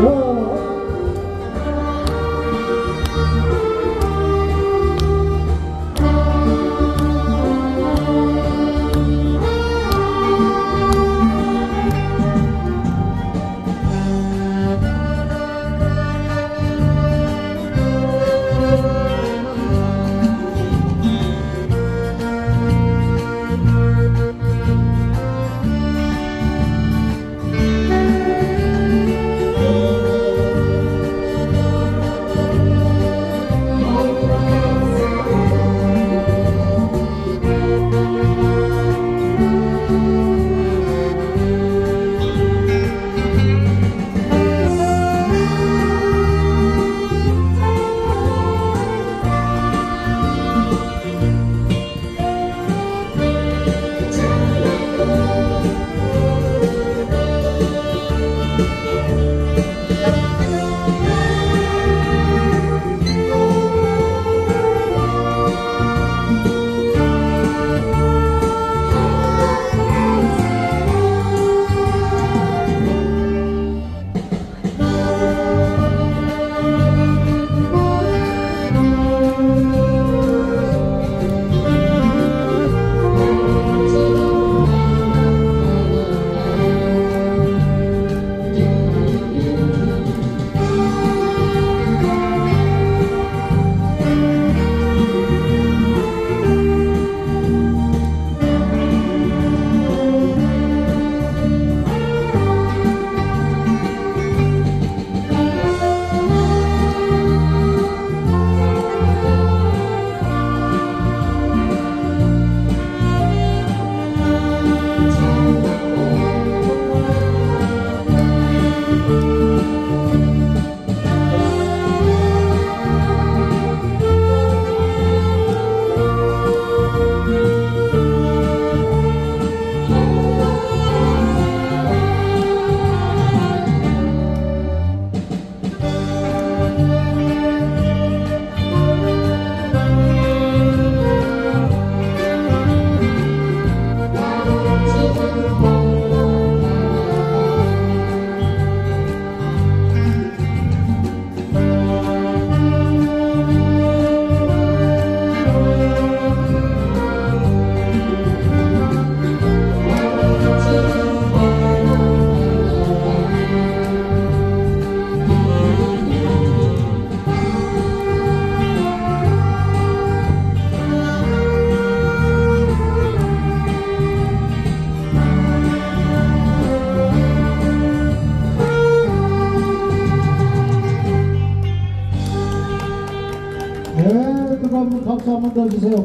Oh. 네, 그럼 박수 한 번 더 주세요.